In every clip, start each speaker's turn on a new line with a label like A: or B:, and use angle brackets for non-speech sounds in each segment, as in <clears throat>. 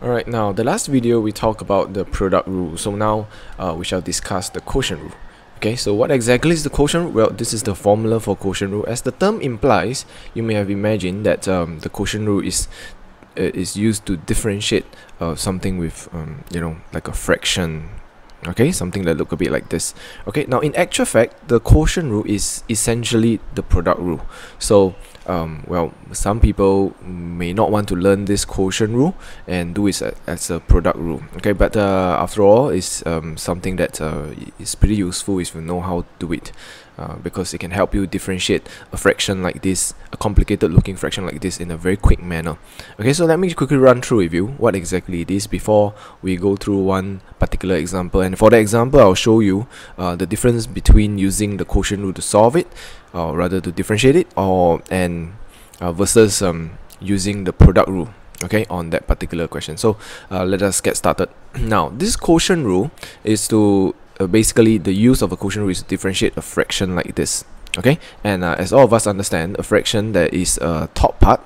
A: Alright, now the last video we talked about the product rule, so now uh, we shall discuss the quotient rule. Okay, so what exactly is the quotient rule? Well, this is the formula for quotient rule. As the term implies, you may have imagined that um, the quotient rule is uh, is used to differentiate uh, something with, um, you know, like a fraction, okay something that look a bit like this okay now in actual fact the quotient rule is essentially the product rule so um, well some people may not want to learn this quotient rule and do it as a product rule okay but uh, after all it's um, something that uh, is pretty useful if you know how to do it uh, because it can help you differentiate a fraction like this, a complicated looking fraction like this in a very quick manner. Okay, so let me quickly run through with you what exactly it is before we go through one particular example. And for the example, I'll show you uh, the difference between using the quotient rule to solve it, or rather to differentiate it, or and uh, versus um, using the product rule okay on that particular question. So uh, let us get started. <clears throat> Now this quotient rule is to uh, basically the use of a quotient rule is to differentiate a fraction like this okay? And uh, as all of us understand a fraction there is a top part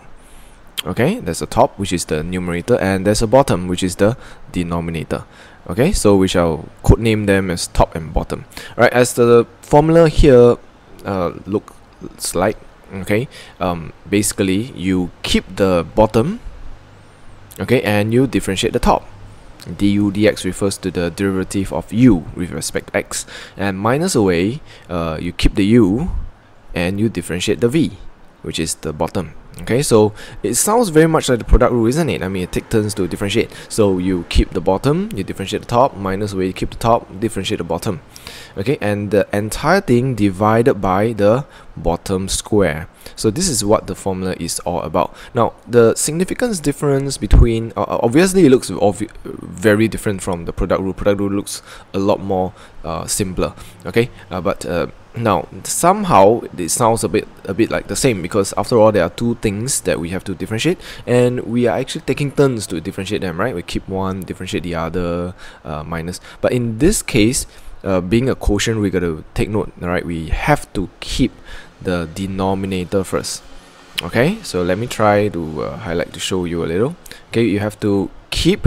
A: okay? There's a top which is the numerator and there's a bottom which is the denominator okay? So we shall code name them as top and bottom. All right as the formula here uh, looks like okay? Um, basically you keep the bottom okay and you differentiate the top. Du dx refers to the derivative of u with respect to x and minus away uh, you keep the u and you differentiate the v which is the bottom okay so it sounds very much like the product rule isn't it? I mean it takes turns to differentiate. So you keep the bottom you differentiate the top minus away you keep the top differentiate the bottom. Okay and the entire thing divided by the bottom square. So this is what the formula is all about. Now the significance difference between uh, obviously it looks very different from the product rule. Product rule looks a lot more uh, simpler okay? Uh, but uh, now somehow it sounds a bit a bit like the same because after all there are two things that we have to differentiate and we are actually taking turns to differentiate them right? We keep one differentiate the other uh, minus. But in this case uh, being a quotient we got to take note right we have to keep the denominator first okay? So let me try to uh, highlight to show you a little. Okay you have to keep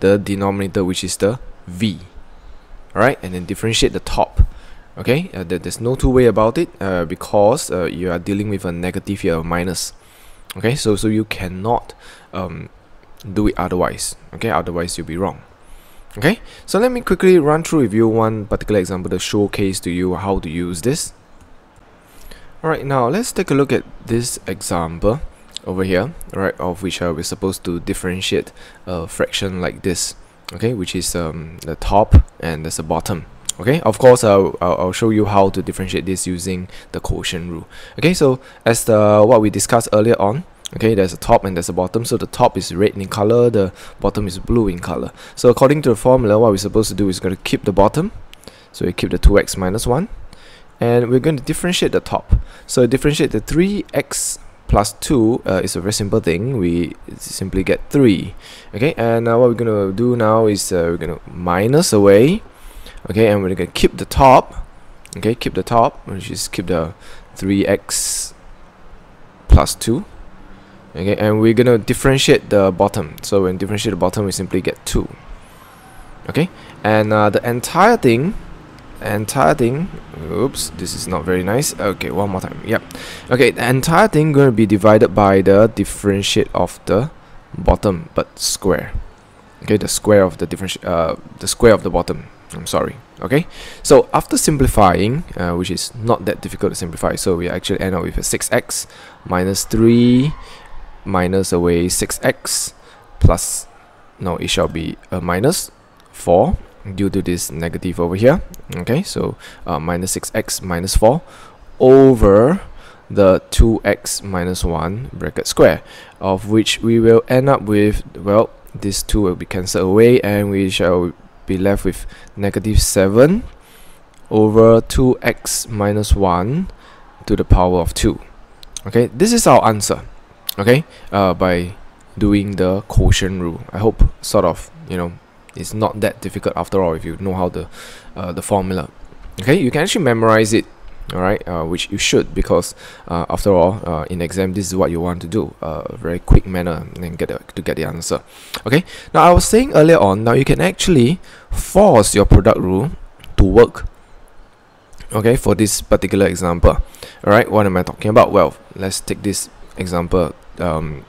A: the denominator which is the v alright? And then differentiate the top okay? Uh, there's no two way about it uh, because uh, you are dealing with a negative here a minus okay? So so you cannot um, do it otherwise okay? Otherwise you'll be wrong okay so let me quickly run through with you one particular example to showcase to you how to use this. Alright now let's take a look at this example over here right of which uh, we're supposed to differentiate a fraction like this okay which is um, the top and there's a bottom okay? Of course I'll, I'll show you how to differentiate this using the quotient rule okay? So as the what we discussed earlier on okay there's a top and there's a bottom. So the top is red in color the bottom is blue in color. So according to the formula what we're supposed to do is going to keep the bottom. So we keep the 2x minus 1 and we're going to differentiate the top. So differentiate the 3x plus 2 uh, is a very simple thing. We simply get 3 okay and now what we're going to do now is uh, we're going to minus away. Okay and we're going to keep the top. Okay keep the top which is keep the 3x plus 2 okay and we're gonna differentiate the bottom. So when differentiate the bottom we simply get 2 okay and uh, the entire thing entire thing oops this is not very nice. Okay one more time yep. Okay the entire thing going to be divided by the differentiate of the bottom but square. Okay the square of the different uh, the square of the bottom. I'm sorry okay? So after simplifying uh, which is not that difficult to simplify so we actually end up with a 6x minus 3 minus away 6x plus no it shall be a minus 4 due to this negative over here. Okay so uh, minus 6x minus 4 over the 2x minus 1 bracket square of which we will end up with well this 2 will be cancelled away and we shall be left with negative 7 over 2x minus 1 to the power of 2 okay this is our answer okay? Uh, by doing the quotient rule. I hope sort of you know it's not that difficult after all if you know how the uh, the formula. Okay? You can actually memorize it all right uh, which you should because uh, after all uh, in exam this is what you want to do. Uh, a very quick manner and get to get the answer. Okay? Now I was saying earlier on now you can actually force your product rule to work. Okay? For this particular example. All right what am I talking about? Well let's take this example um,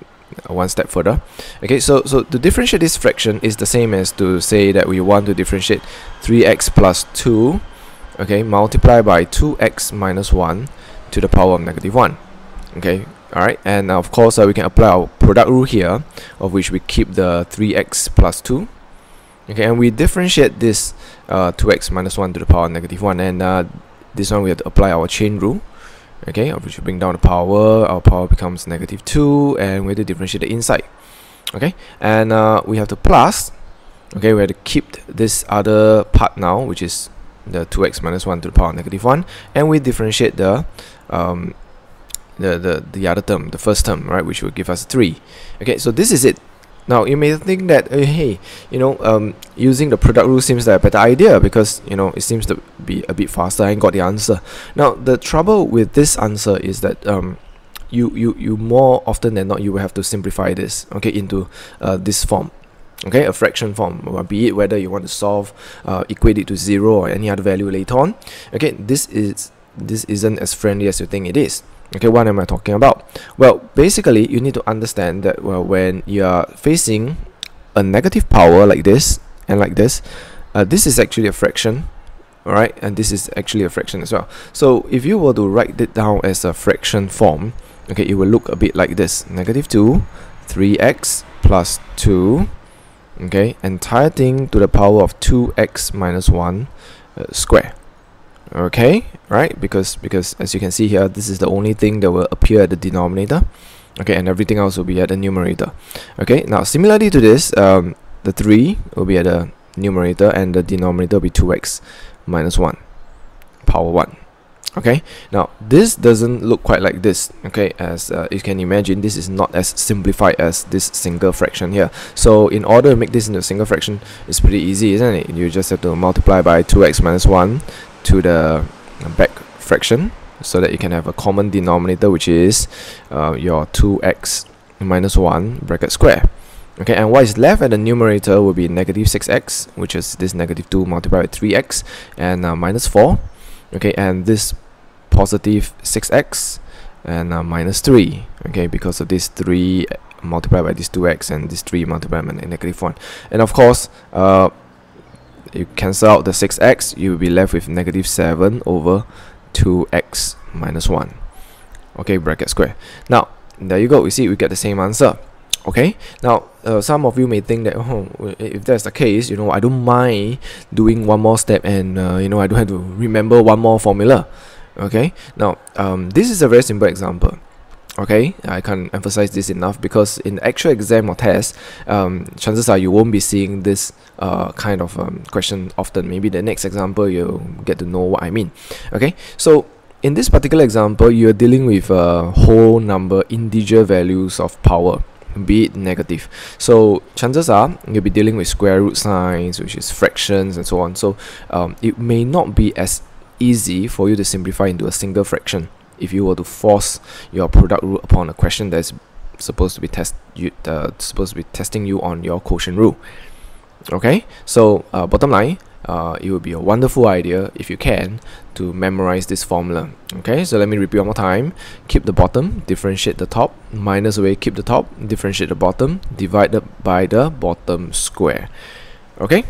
A: one step further. Okay so so to differentiate this fraction is the same as to say that we want to differentiate 3x plus 2 okay multiply by 2x minus 1 to the power of negative 1 okay? Alright and of course uh, we can apply our product rule here of which we keep the 3x plus 2 okay? And we differentiate this uh, 2x minus 1 to the power of negative 1 and uh, this one we have to apply our chain rule okay which we bring down the power our power becomes negative 2 and we have to differentiate the inside. Okay and uh, we have to plus okay we have to keep this other part now which is the 2x minus 1 to the power negative 1 and we differentiate the um, the, the the other term the first term right which will give us 3 okay so this is it now you may think that uh, hey you know um, using the product rule seems like a better idea because you know it seems to be a bit faster and got the answer. Now the trouble with this answer is that um, you, you you more often than not you will have to simplify this okay into uh, this form okay a fraction form be it whether you want to solve uh, equate it to zero or any other value later on okay. This is this isn't as friendly as you think it is okay what am i talking about? Well basically you need to understand that well when you are facing a negative power like this and like this uh, this is actually a fraction alright? And this is actually a fraction as well. So if you were to write it down as a fraction form okay it will look a bit like this. Negative 2 3x plus 2 okay? Entire thing to the power of 2x minus 1 uh, square okay right? Because because as you can see here this is the only thing that will appear at the denominator. Okay and everything else will be at the numerator. Okay now similarly to this um, the 3 will be at the numerator and the denominator will be 2x minus 1 power 1 okay now this doesn't look quite like this okay? As uh, you can imagine this is not as simplified as this single fraction here. So in order to make this into a single fraction it's pretty easy isn't it? You just have to multiply by 2x minus 1 to the back fraction so that you can have a common denominator which is uh, your 2x minus 1 bracket square. Okay and what is left at the numerator will be negative 6x which is this negative 2 multiplied by 3x and uh, minus 4 okay and this positive 6x and uh, minus 3 okay because of this 3 multiplied by this 2x and this 3 multiplied by negative 1 and of course uh, you cancel out the 6x you will be left with negative 7 over 2x minus 1 okay bracket square. Now there you go. You see we get the same answer. Okay? Now uh, some of you may think that oh if that's the case you know I don't mind doing one more step and uh, you know I don't have to remember one more formula. Okay? Now um, this is a very simple example okay I can't emphasize this enough because in actual exam or test um, chances are you won't be seeing this uh, kind of um, question often. Maybe the next example you'll get to know what I mean. Okay so in this particular example you're dealing with a whole number integer values of power be it negative. So chances are you'll be dealing with square root signs which is fractions and so on. So um, it may not be as easy for you to simplify into a single fraction if you were to force your product rule upon a question that's supposed to be test you uh, supposed to be testing you on your quotient rule okay? So uh, bottom line uh, it would be a wonderful idea if you can to memorize this formula okay? So let me repeat one more time. Keep the bottom differentiate the top minus away keep the top differentiate the bottom divided by the bottom square okay